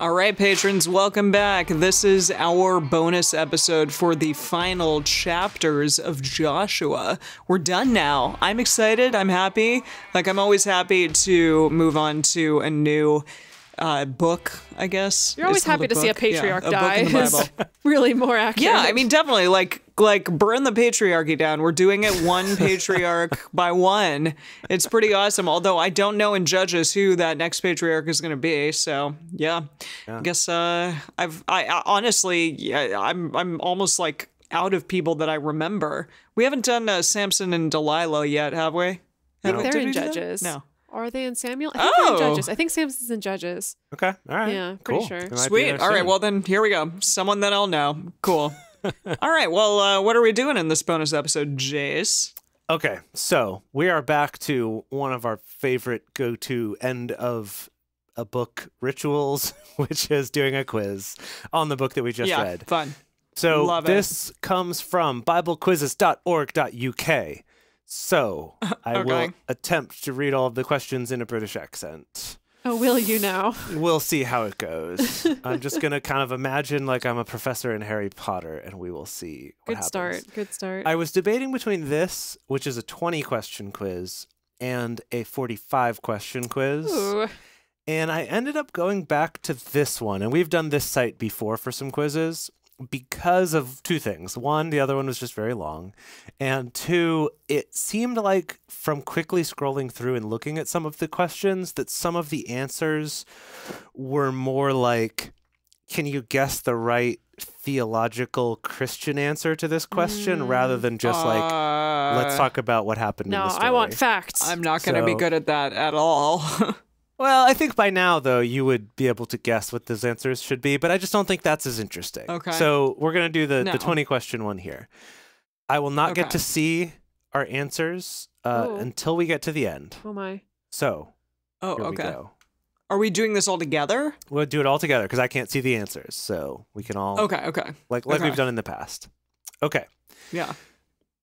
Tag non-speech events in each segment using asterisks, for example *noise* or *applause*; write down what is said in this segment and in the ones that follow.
All right, patrons, welcome back. This is our bonus episode for the final chapters of Joshua. We're done now. I'm excited. I'm happy. Like, I'm always happy to move on to a new uh, book, I guess. You're always happy to see a book. Yeah, patriarch book die. in the is Bible. *laughs* really more accurate. Yeah, I mean, definitely. Like, like burn the patriarchy down. We're doing it one *laughs* patriarch by one. It's pretty awesome. Although I don't know in Judges who that next patriarch is going to be. So yeah, I guess uh, I've I, I honestly, yeah, I'm I'm almost like out of people that I remember. We haven't done uh, Samson and Delilah yet, have we? Have we- they're did in we? Judges. No. Are they in Samuel? I think they're in Oh. Judges. I think Samson's in Judges. Okay. All right. Yeah, pretty sure. They might be Sweet. All right. Well, then here we go. Someone that I'll know. Cool. *laughs* All right. Well, uh, what are we doing in this bonus episode, Jace? Okay, so we are back to one of our favorite go to end of a book rituals, *laughs* which is doing a quiz on the book that we just yeah, read. fun. So love it. this comes from biblequizzes.org.uk. So *laughs* I will attempt to read all of the questions in a British accent. Oh, will you now? *laughs* We'll see how it goes. *laughs* I'm just going to kind of imagine like I'm a professor in Harry Potter and we will see what Good happens. start. Good start. I was debating between this, which is a 20 question quiz, and a 45 question quiz. Ooh. And I ended up going back to this one. And we've done this site before for some quizzes because of two things. One, the other one was just very long. And two, it seemed like from quickly scrolling through and looking at some of the questions that some of the answers were more like, can you guess the right theological Christian answer to this question rather than just like, let's Uh, talk about what happened in No, the story. I want facts. I'm not going to be good at that at all. *laughs* Well, I think by now, though, you would be able to guess what those answers should be, but I just don't think that's as interesting. Okay. So we're going to do the, No. the 20 question one here. I will not get to see our answers uh, until we get to the end. oh my. So oh, we okay. go. Are we doing this all together? We'll do it all together because I can't see the answers. So we can all, Okay, okay. like, like okay. we've done in the past. Okay. Yeah.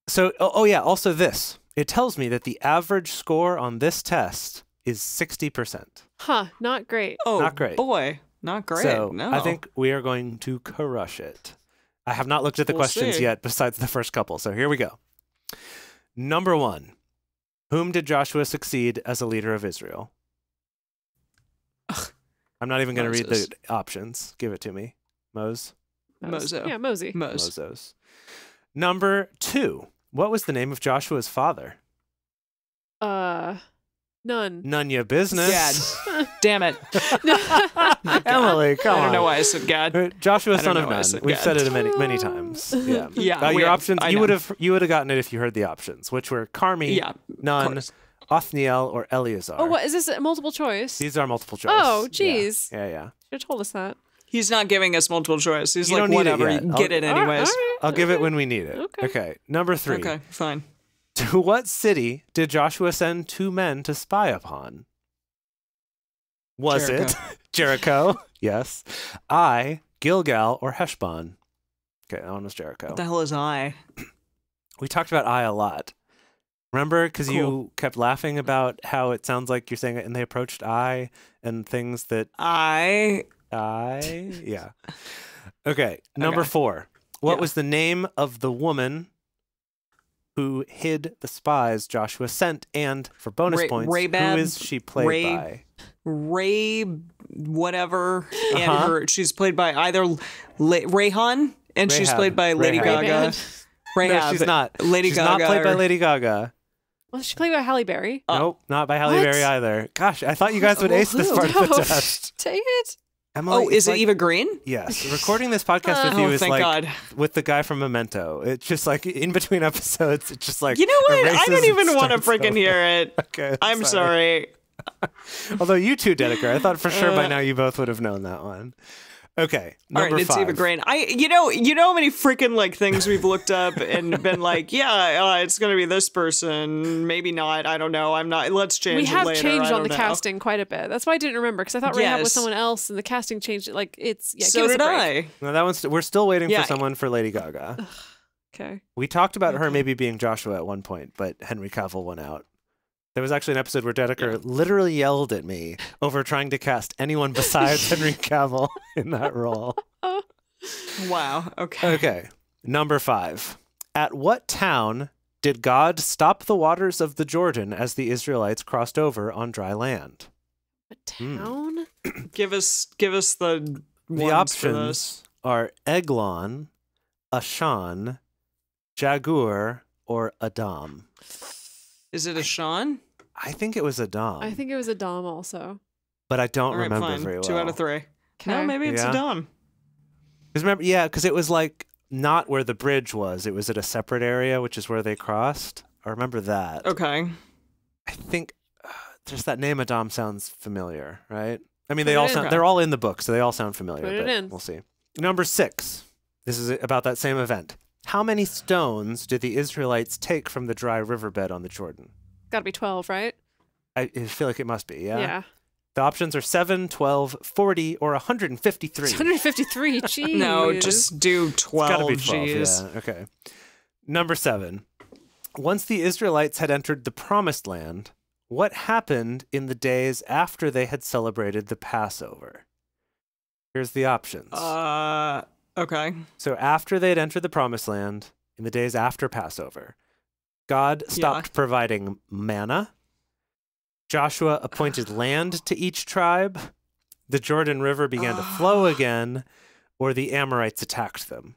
So, oh, oh, yeah, also this. It tells me that the average score on this test is 60%. Huh. Not great. Oh, Not great. boy. Not great. So no. I think we are going to crush it. I have not looked at the We'll questions see. yet, besides the first couple. So here we go. Number one Whom did Joshua succeed as a leader of Israel? I'm not even going to read the options. Give it to me. Mose. Mos- Mozo. Yeah, Mosey. Mose. Moses. Number two. What was the name of Joshua's father? Uh, none. None your business. Gad. *laughs* Damn it. *laughs* Emily, come on. I don't know why I said God. Uh, Joshua, son of why I Nun. said We've Gad. said it many, many times. *laughs* Yeah. Yeah. Uh, your have- options, I you know. would have you would have gotten it if you heard the options, which were Carmi, Yeah. of Nun, course. Othniel, or Eleazar. Oh, what is this? A multiple choice? These are multiple choice. Oh, Yeah. geez. Yeah, yeah. Should have told us that. He's not giving us multiple choice. He's You like, don't need it whatever. yet. You I'll- get it All right, anyways. all right, I'll give it when we need it. Okay. Okay. Number three. Okay, fine. *laughs* To what city did Joshua send two men to spy upon? Was it Jericho? *laughs* *laughs* yes. Ai, Gilgal, or Heshbon? Okay, that one was Jericho. What the hell is Ai? *clears throat* We talked about Ai a lot. Remember, because you kept laughing about how it sounds like you're saying it, and they approached I and things that I. I. Yeah. Okay. Number Okay. four. What Yeah. was the name of the woman who hid the spies Joshua sent? And for bonus Ra- points, Rabab- who is she played Ray- by? Ray, whatever, and Uh-huh. her. She's played by either La- Rayhan, and she's played by Lady Rahab. Gaga. Rahab. No, she's not. Lady she's Gaga. not played by Lady Gaga. Was she played by Halle Berry. Uh, nope, not by Halle what? Berry either. Gosh, I thought you guys would ace this who? part of the *laughs* test. Dang it. Emily, Oh, is it like- Eva Green? Yes, *laughs* recording this podcast with Oh, you is like God. with the guy from Memento. It's just like in between episodes, it's just like You know what? I don't even want to freaking over. hear it. *laughs* Okay, I'm sorry. *laughs* Although you too, Dedeker, I thought for sure by Uh, now you both would have known that one. Okay, All number right, it's five. Eva Green. I, you know, you know how many freaking like things we've looked up and *laughs* been like, yeah, uh, it's gonna be this person, maybe not. I don't know. I'm not. Let's change. We it have later. changed on the know. casting quite a bit. That's why I didn't remember because I thought Rahab was someone else and the casting changed. Like it's yeah. so give us did a break. I. No, that one's we're still waiting Yeah. for someone for Lady Gaga. Okay. We talked about her maybe being Joshua at one point, but Henry Cavill went out. There was actually an episode where Dedeker literally yelled at me over trying to cast anyone besides *laughs* Henry Cavill in that role. Wow. Okay. Okay. Number five. At what town did God stop the waters of the Jordan as the Israelites crossed over on dry land? A hmm. town? *clears throat* Give us give us the The ones for this. options are Eglon, Ashan, Jagur, or Adam. Is it Ashan? Sean? I think it was Adam. I think it was Adam also. but I don't All right, remember fine. very well. Two out of three. No, Okay. maybe it's Yeah. Adam. 'Cause remember, yeah, because it was like not where the bridge was. It was at a separate area, which is where they crossed. I remember that. Okay. I think uh, just that name of dom sounds familiar, right? I mean, Put they all sound, they're all in the book, so they all sound familiar. Put it but in. We'll see. Number six. This is about that same event. How many stones did the Israelites take from the dry riverbed on the Jordan? Gotta be 12, right? I, I feel like it must be, yeah? Yeah. The options are 7, 12, 40, or 153. 153, *laughs* Jeez. No, just do It's gotta twelve. be 12, Jeez. yeah. Okay. Number seven. Once the Israelites had entered the promised land, what happened in the days after they had celebrated the Passover? Here's the options. Uh. Okay. so after they had entered the promised land, in the days after Passover, God stopped providing manna. Joshua *sighs* appointed land to each tribe. The Jordan River began to flow *sighs* again, or the Amorites attacked them.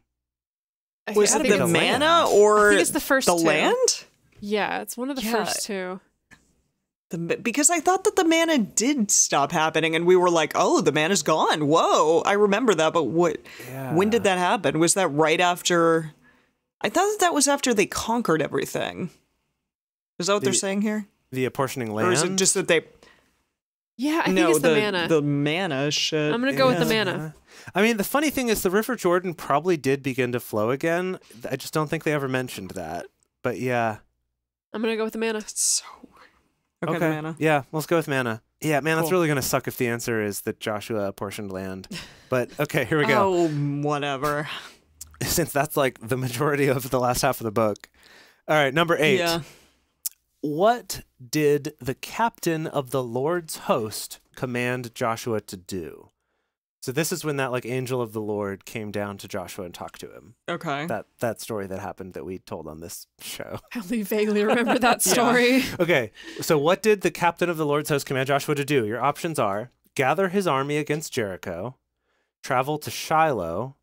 I Was it the manna land. or I think it's the first the two. land? Yeah, it's one of the Yeah. first two. The, because I thought that the manna did stop happening, and we were like, "Oh, the manna's gone." Whoa, I remember that. But what? When did that happen? Was that right after? I thought that that was after they conquered everything. Is that what they're saying here, the apportioning land? or is it just that they? Yeah, I think it's the, the manna. The manna shit. I'm gonna go with the manna. I mean, the funny thing is, the River Jordan probably did begin to flow again. I just don't think they ever mentioned that. But yeah, I'm gonna go with the manna. That's so. Okay, the manna. Yeah, let's go with manna. Yeah, man, that's really gonna suck if the answer is that Joshua apportioned land. But okay, here we go. Oh, whatever. *laughs* Since that's like the majority of the last half of the book. All right, number eight. Yeah. What did the captain of the Lord's host command Joshua to do? So this is when that like angel of the Lord came down to Joshua and talked to him. Okay. That that story that happened that we told on this show. *laughs* I only vaguely remember that *laughs* Yeah. story. Okay, so what did the captain of the Lord's host command Joshua to do? Your options are gather his army against Jericho, travel to Shiloh,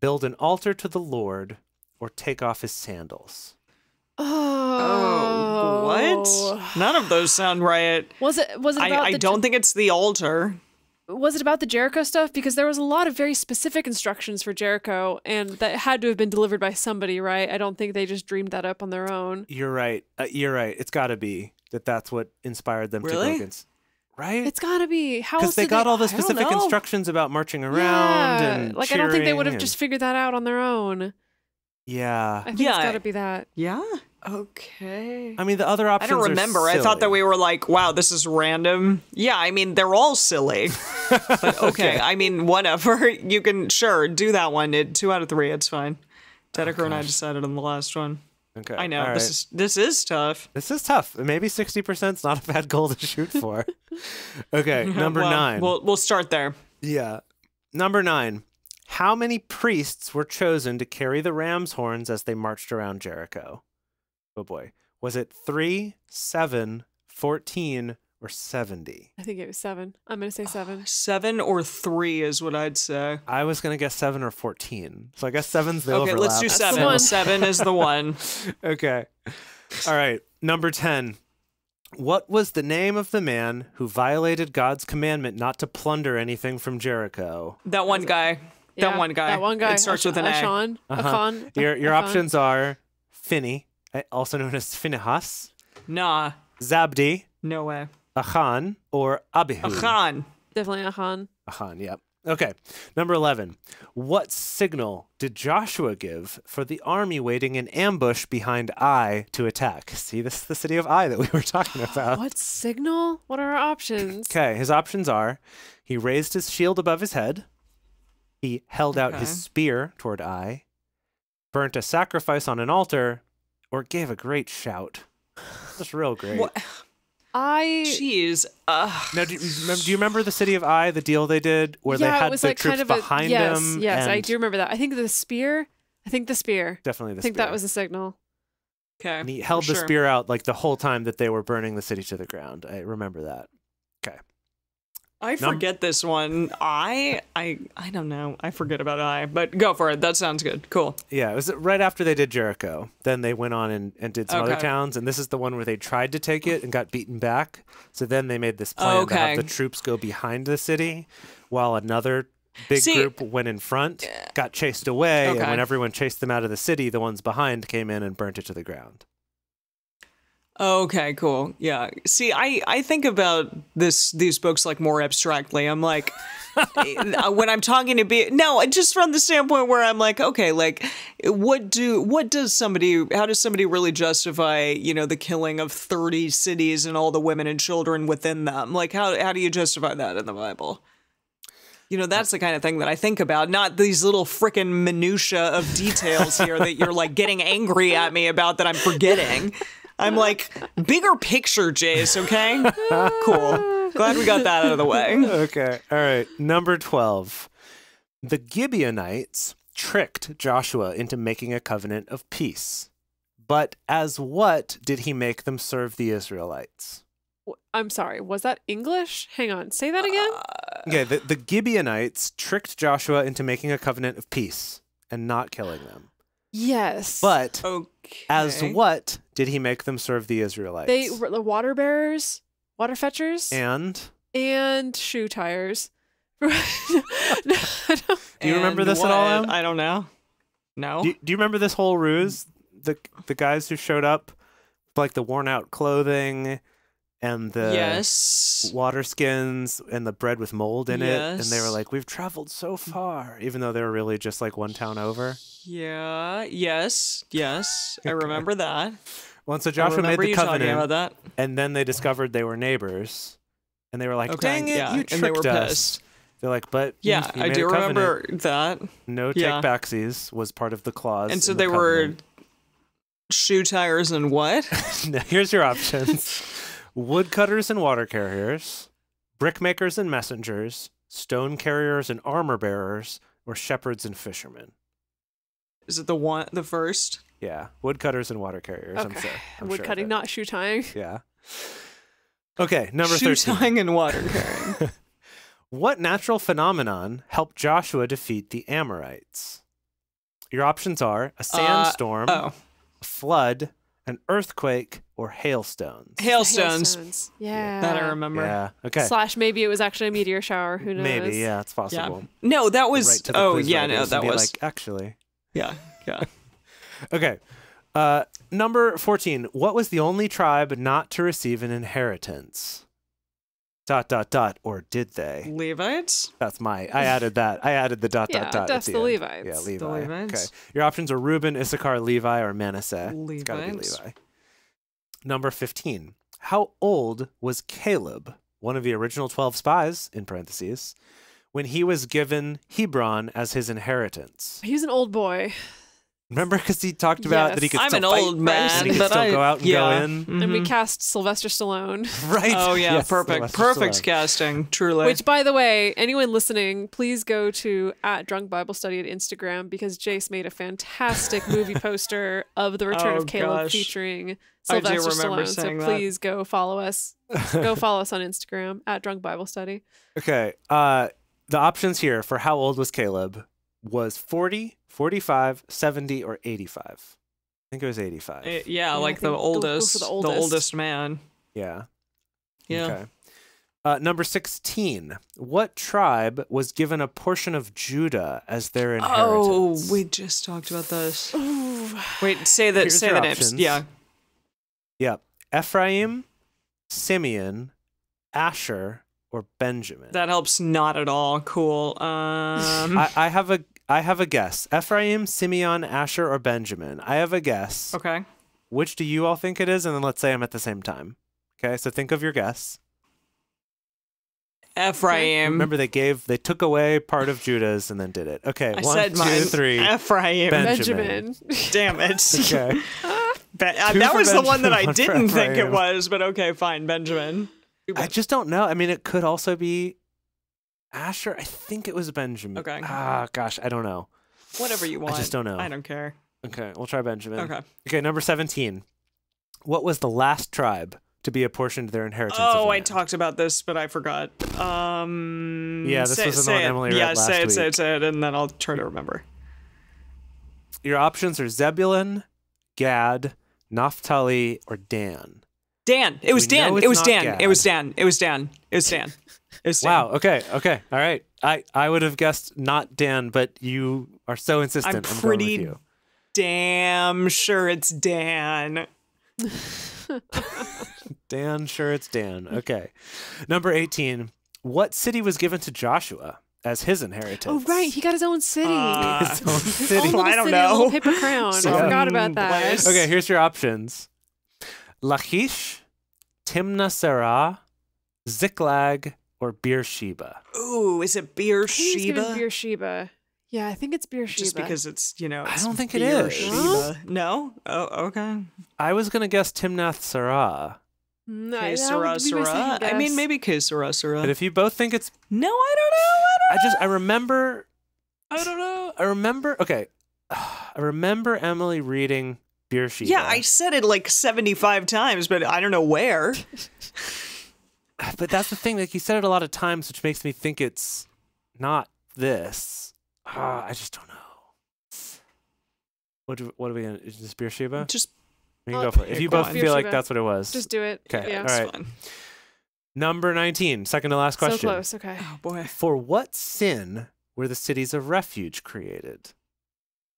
build an altar to the Lord, or take off his sandals. Oh, what? None of those sound right. Was it? Was it about I, I the don't think it's the altar. was it about the Jericho stuff? Because there was a lot of very specific instructions for Jericho, and that had to have been delivered by somebody, right? I don't think they just dreamed that up on their own. You're right. Uh, you're right. It's got to be that that's what inspired them to go against. Right? It's gotta be. How Because else they did got all the specific instructions about marching around yeah. and like I don't think they would have and- just figured that out on their own. Yeah. I think Yeah. it's gotta be that. Yeah. Okay. I mean, the other options. I don't are remember. I thought that we were like, wow, this is random. Yeah, I mean, they're all silly. *laughs* but okay, I mean, whatever. *laughs* You can, sure, do that one. It, two out of three, it's fine. Dedeker and I decided on the last one. Okay. I know. all This right. is this is tough. This is tough. Maybe 60% is not a bad goal to shoot for. *laughs* okay, *laughs* number Well, nine. We'll, we'll start there. yeah. Number nine. How many priests were chosen to carry the ram's horns as they marched around Jericho? Oh boy. Was it three, seven, 14, or 70? I think it was seven. I'm gonna say seven. *sighs* Seven or three is what I'd say. I was going to guess seven or 14. So I guess seven's the Okay, let's do overlap. seven. one. Seven is the one. *laughs* *laughs* okay. All right. Number 10. What was the name of the man who violated God's commandment not to plunder anything from Jericho? That one guy. Yeah, that one guy. That one guy. It starts Ash- with an A. Ashon. Uh-huh. Achan. Your, your Achan. options are Finney, eh, also known as Phinehas, Nah, Zabdi, no way. Achan, or Abihu. Achan. Definitely Achan. Achan, yep. Okay. Number 11. What signal did Joshua give for the army waiting in ambush behind Ai to attack? See, this is the city of Ai that we were talking about. What signal? What are our options? Okay, his options are he raised his shield above his head, he held out his spear toward Ai, burnt a sacrifice on an altar, or gave a great shout. Just real great. What? I Jeez. Uh, Now, do you, remember, do you remember the city of Ai? the deal they did where yeah, they it had was the like troops kind of behind a yes, them? yes, I do remember that. I think the spear. I think the spear. Definitely the I think spear. that was the signal. okay. And he held the sure. spear out like the whole time that they were burning the city to the ground. I remember that. I Num- forget this one. I I I don't know. I forget about Ai, but go for it. That sounds good. Cool. Yeah, it was right after they did Jericho. Then they went on and, and did some other towns, and this is the one where they tried to take it and got beaten back. So then they made this plan to have the troops go behind the city, while another big See- group went in front, got chased away, and when everyone chased them out of the city, the ones behind came in and burnt it to the ground. Okay, cool. Yeah. See, I I think about this these books like more abstractly. I'm like *laughs* uh, when I'm talking to be no, just from the standpoint where I'm like, okay, like what do what does somebody how does somebody really justify, you know, the killing of 30 cities and all the women and children within them? Like how how do you justify that in the Bible? You know, that's the kind of thing that I think about, not these little frickin' minutia of details here that you're like getting angry at me about that I'm forgetting. I'm like, bigger picture, Jace, okay? *laughs* cool. Glad we got that out of the way. Okay. All right. Number 12. The Gibeonites tricked Joshua into making a covenant of peace. But as what did he make them serve the Israelites? I'm sorry. Was that English? Hang on. Say that again. Uh, okay, the, the Gibeonites tricked Joshua into making a covenant of peace and not killing them. Yes. But Okay. as what did he make them serve the Israelites? they were the water bearers, water fetchers, and and shoe tires. No, I don't- Do *laughs* you remember And this at all. Em? I don't know. No. do, you- do you remember this whole ruse? The the guys who showed up, with, like the worn out clothing, and the yes. water skins and the bread with mold in it, and they were like, "We've traveled so far," even though they were really just like one town over. Yeah. Yes. Yes. *laughs* I remember that. Well, and so Joshua made the covenant, about that. and then they discovered they were neighbors, and they were like, Okay, "Dang it, yeah, you and tricked they were us." pissed. They're like, "But Yeah, you I do remember that. No Yeah. takebacksies was part of the clause, And so the they were shoe tires and what? *laughs* Here's your options: *laughs* woodcutters and water carriers, brickmakers and messengers, stone carriers and armor bearers, or shepherds and fishermen. Is it the one the first? Yeah, woodcutters and water carriers. I'm okay. sure. I'm sure of cutting, it. not shoe tying. Yeah. Okay, number shoe 13. tying and water carrying. *laughs* What natural phenomenon helped Joshua defeat the Amorites? Your options are a uh, sandstorm, oh. a flood, an earthquake, or hailstones. Hailstones. Hailstones. Yeah. That I remember. Yeah. Okay. Slash maybe it was actually a meteor shower. Who knows? Maybe. Yeah, it's Yeah. possible. No, that was Right oh yeah, no, that was like actually. yeah, yeah. *laughs* Okay. Uh, number 14. What was the only tribe not to receive an inheritance? Dot, dot, dot. Or did they? Levites? That's my. I added that. I added the dot, Yeah, dot, dot. at that's the the. Levites. Yeah, The Levi. Levites. Okay. Your options are Reuben, Issachar, Levi, or Manasseh. It's got to be Levi. Number 15. How old was Caleb, one of the original 12 spies, in parentheses, when he was given Hebron as his inheritance? He's an old boy. Remember, because he talked about that he Yes. could I'm an fight, old and man, he could but still I go out and yeah. go in. And we Mhm. cast Sylvester Stallone. *laughs* Right. Oh yeah, Yes, perfect, Sylvester perfect Stallone. casting. Truly. Which, by the way, anyone listening, please go to at Drunk Bible Study at Instagram because Jace made a fantastic movie *laughs* poster of the Return Oh, of Caleb gosh. featuring Sylvester Stallone. So that. please go follow us. go *laughs* follow us on Instagram at Drunk Bible Study. Okay. Uh, the options here for how old was Caleb was 40, 45, 70, or 85. I think it was 85. Eh, yeah, Yeah, like the go- go for oldest, the the oldest. oldest man. yeah. Yeah. Okay. Uh, number 16. What tribe was given a portion of Judah as their inheritance? Oh, we just talked about this. Ooh. Wait, say that. Here's say the names. options. Yeah. Yep. Ephraim, Simeon, Asher, or Benjamin. That helps not at all. Cool. *laughs* Um. I, I have a I have a guess. Ephraim, Simeon, Asher, or Benjamin. I have a guess. okay. Which do you all think it is? And then let's say them at the same time. Okay, so think of your guess. Ephraim. Remember, they gave, they took away part of Judah's and then did it. Okay, I one, said two, mine. three. Ephraim. Benjamin. Benjamin. *laughs* Damn it. Okay. *laughs* Be- uh, that for was the one that I *laughs* one didn't think it was, but okay, fine, Benjamin. I just don't know. I mean, it could also be Asher. I think it was Benjamin. Okay. Ah, gosh, I don't know. Whatever you want. I just don't know. I don't care. Okay, we'll try Benjamin. Okay. Okay, number 17. What was the last tribe to be apportioned their inheritance? of Oh, I talked about this, but I forgot. Um. Yeah, this say, was the one. Emily Yeah, say it, say it, say it, and then I'll try to remember. Your options are Zebulun, Gad, Naphtali, or Dan. Dan. It was Dan. It was Dan. Gad. It was Dan. It was Dan. It was Dan. It was Dan. Wow. Okay. Okay. All right. I, I would have guessed not Dan, but you are so insistent. I'm I'm, pretty going with you. damn sure it's Dan. *laughs* Dan, sure it's Dan. Okay. Number 18. What city was given to Joshua as his inheritance? Oh right, he got his own city. Uh, His own His *laughs* city. own little I don't city, know. little paper crown. Some *laughs* I forgot about that. place. Okay, here's your options Lachish, Timnath Serah, Ziklag, or Beersheba. Ooh, is it Beer I think Sheba? Beersheba. Yeah, I think it's Beersheba. Just because it's you know. I don't think it Beer. Sheba. No. Oh, okay. I was going to guess Timnath Serah. Mm, I- Que that sera, would be my sera. second I mean, maybe que sera, sera. But if you both think it's. No, I don't know. I don't know. I just. I remember. I don't know. I remember. Okay. *sighs* I remember Emily reading Beersheba. Yeah, I said it like 75 times, but I don't know where. *laughs* But that's the thing. Like, you said it a lot of times, which makes me think it's not this. Ah, I just don't know. What, do, what are we going to. Is this Beersheba? Just We can go for it. If you both feel like that's what it was. Just do it. Okay, Yeah. all right. fun. Number 19, second to last question. So close. Okay. Oh boy. For what sin were the cities of refuge created?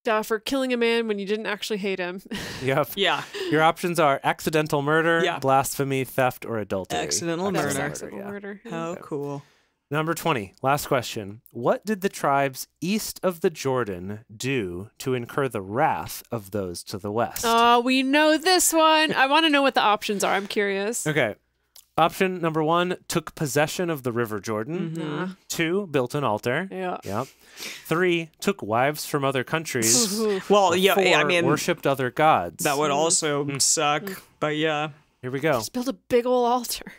Uh, for killing a man when you didn't actually hate him. *laughs* Yep. Yeah. Your options are accidental murder, Yeah. blasphemy, theft, or adultery. Accidental That was murder. accidental yeah. murder. yeah. How cool. Number 20, last question. What did the tribes east of the Jordan do to incur the wrath of those to the west? Oh, we know this one. I want to know what the options are. I'm curious. okay. Option number one took possession of the River Jordan. Nah. Two, built an altar. Yeah. Yep. Three, took wives from other countries. *laughs* Well, yeah, I Four, mean, worshipped other gods. that would also Mm. suck, but yeah. Here we go. Just build a big old altar.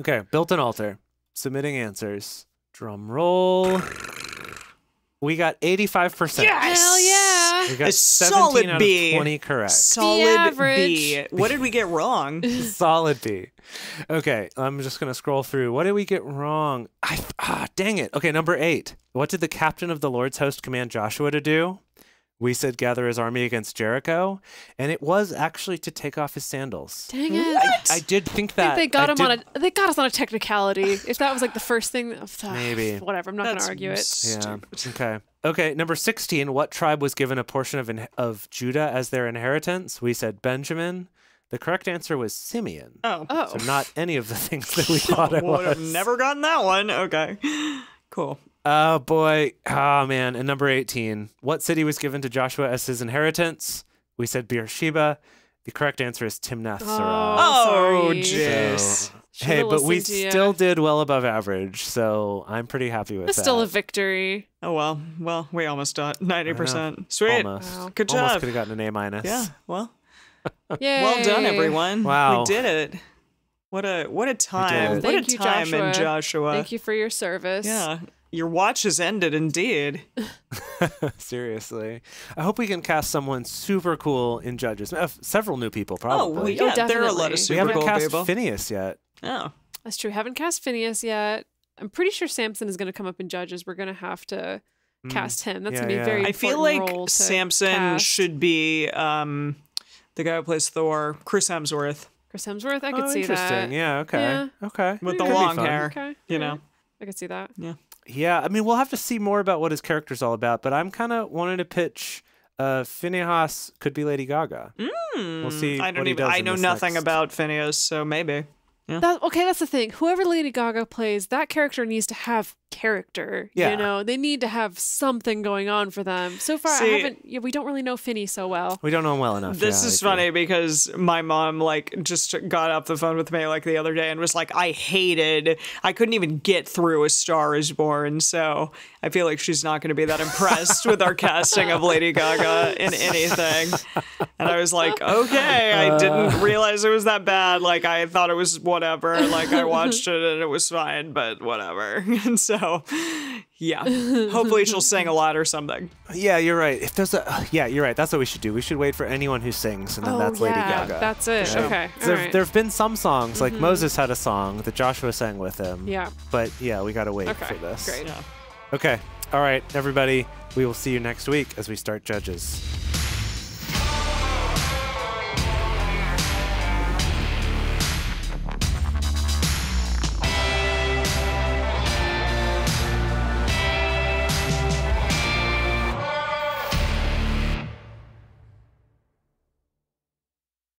Okay, built an altar. Submitting answers. Drum roll. We got 85%. Yes! Hell yeah. We got A 17 solid out B. of 20 correct. Solid B. What did we get wrong? *laughs* Solid B. Okay, I'm just going to scroll through. What did we get wrong? I, ah, dang it. Okay, number eight. What did the captain of the Lord's host command Joshua to do? We said gather his army against Jericho, and it was actually to take off his sandals. Dang it. I did think I that. think they got I him did- on a. They got us on a technicality. If that was like the first thing, Maybe. whatever. I'm not going to argue it. Yeah. Okay. Okay. Number sixteen. What tribe was given a portion of in- of Judah as their inheritance? We said Benjamin. The correct answer was Simeon. Oh. Oh, So not *laughs* any of the things that we *laughs* thought it Would have was. never gotten that one. Okay. Cool. Oh boy. Oh man. And number eighteen. What city was given to Joshua as his inheritance? We said Beersheba. The correct answer is Timnath Serah. Oh, sorry. Oh, jeez. So- Should've hey, but we listened to still did well above average, so I'm pretty happy with It's that. still a victory. Oh well. Well, we almost got 90%. Sweet. Almost. Wow. Good Almost could have gotten an A minus. Yeah. Well, *laughs* Yay. well done, everyone. Wow. We did it. What a what a time. What Thank a you, time in Joshua. Joshua. Thank you for your service. Yeah. Your watch has ended indeed. *laughs* *laughs* Seriously. I hope we can cast someone super cool in Judges. Uh, several new people, Oh, probably. well, Oh, yeah, there are a lot definitely. of we haven't cool cast people. Phinehas yet. Oh. That's true. Haven't cast Phinehas yet. I'm pretty sure Samson is going to come up in Judges. We're going to have to Mm. cast him. That's Yeah, going to be yeah. a very I feel like important role to Samson cast. should be um the guy who plays Thor, Chris Hemsworth, Chris Hemsworth. I could oh, see interesting. that. Yeah, okay. Yeah. Okay. with the long hair. Okay. You yeah. know. I could see that. Yeah, Yeah, I mean, we'll have to see more about what his character's all about, but I'm kind of wanting to pitch uh, Phinehas could be Lady Gaga. We'll see. I don't what he even. does I know nothing next- about Phinehas, so maybe. That, okay, that's the thing. Whoever Lady Gaga plays, that character needs to have character. Yeah. You know, they need to have something going on for them. So far, See- I haven't. Yeah, we don't really know Finney so well. We don't know him well enough. This yeah, is agree. funny because my mom like just got off the phone with me like the other day and was like, I hated, I couldn't even get through A Star Is Born. So I feel like she's not going to be that impressed with our *laughs* casting of Lady Gaga in anything. And I was like, *laughs* okay, I didn't uh. realize it was that bad. Like I thought it was whatever. Like I watched it and it was fine, but whatever. *laughs* And so, yeah, hopefully she'll sing a lot or something. Yeah, you're right. If there's a yeah, you're right. That's what we should do. We should wait for anyone who sings, and then oh, that's Lady yeah, Gaga. That's it. sure. Okay. all there, right. there have been some songs, like mm-hmm. Moses had a song that Joshua sang with him. Yeah. But yeah, we gotta wait Okay, for this. great. Yeah. Okay. All right, everybody. We will see you next week as we start Judges.